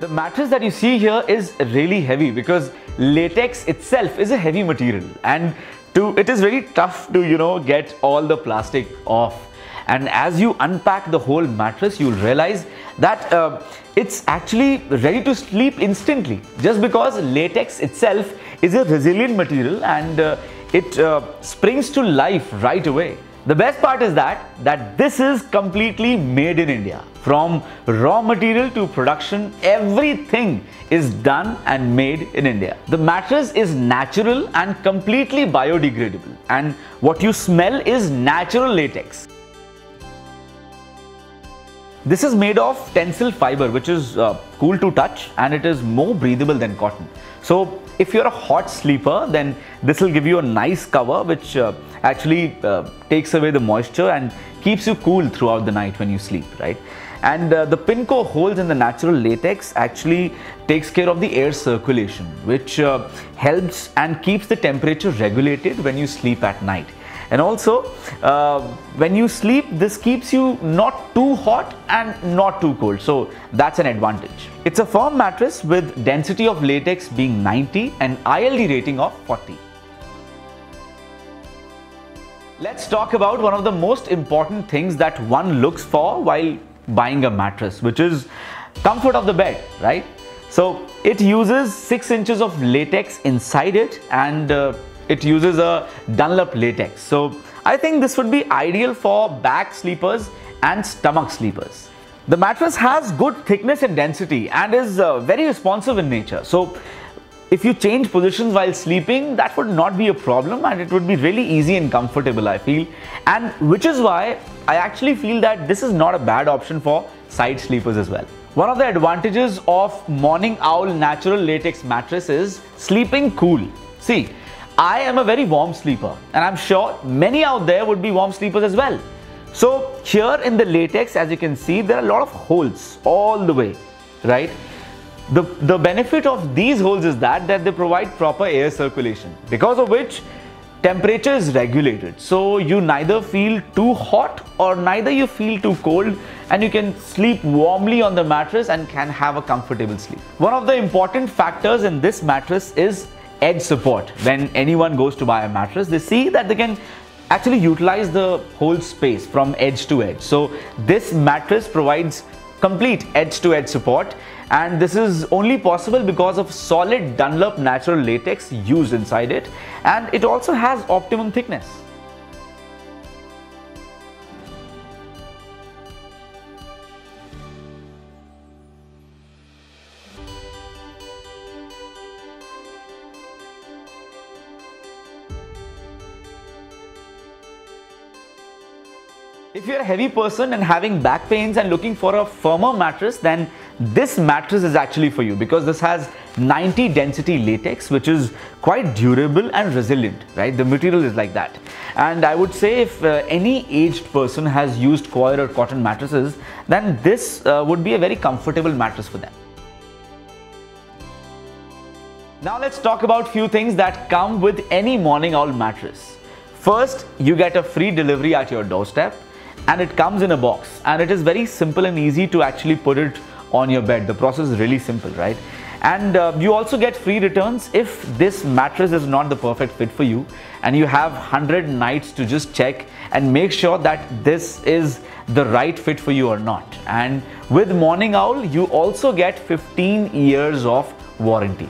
The mattress that you see here is really heavy because latex itself is a heavy material and to, it is very tough to you know get all the plastic off and as you unpack the whole mattress you'll realize that uh, it's actually ready to sleep instantly just because latex itself is a resilient material and uh, it uh, springs to life right away. The best part is that that this is completely made in India. From raw material to production, everything is done and made in India. The mattress is natural and completely biodegradable and what you smell is natural latex. This is made of Tencel fiber which is uh, cool to touch and it is more breathable than cotton. So if you're a hot sleeper then this will give you a nice cover which uh, actually uh, takes away the moisture and keeps you cool throughout the night when you sleep, right? And uh, the pincore holes in the natural latex actually takes care of the air circulation which uh, helps and keeps the temperature regulated when you sleep at night and also uh, when you sleep this keeps you not too hot and not too cold. So that's an advantage. It's a firm mattress with density of latex being 90 and ild rating of 40 let's talk about one of the most important things that one looks for while buying a mattress which is comfort of the bed right? So it uses 6 inches of latex inside it and uh, it uses a Dunlop latex. So I think this would be ideal for back sleepers and stomach sleepers. The mattress has good thickness and density and is uh, very responsive in nature. So if you change positions while sleeping, that would not be a problem and it would be really easy and comfortable, I feel. And which is why I actually feel that this is not a bad option for side sleepers as well. One of the advantages of Morning Owl natural latex mattress is sleeping cool. See, I am a very warm sleeper and I'm sure many out there would be warm sleepers as well. So here in the latex as you can see there are a lot of holes all the way right. The, the benefit of these holes is that that they provide proper air circulation because of which temperature is regulated so you neither feel too hot or neither you feel too cold and you can sleep warmly on the mattress and can have a comfortable sleep. One of the important factors in this mattress is edge support. When anyone goes to buy a mattress, they see that they can actually utilize the whole space from edge to edge. So this mattress provides complete edge to edge support and this is only possible because of solid Dunlop natural latex used inside it and it also has optimum thickness. If you're a heavy person and having back pains and looking for a firmer mattress, then this mattress is actually for you because this has 90 density latex, which is quite durable and resilient, right? The material is like that. And I would say if uh, any aged person has used coir or cotton mattresses, then this uh, would be a very comfortable mattress for them. Now let's talk about a few things that come with any Morning Owl mattress. First, you get a free delivery at your doorstep and it comes in a box and it is very simple and easy to actually put it on your bed. The process is really simple, right? And uh, you also get free returns if this mattress is not the perfect fit for you and you have 100 nights to just check and make sure that this is the right fit for you or not. And with Morning Owl, you also get 15 years of warranty.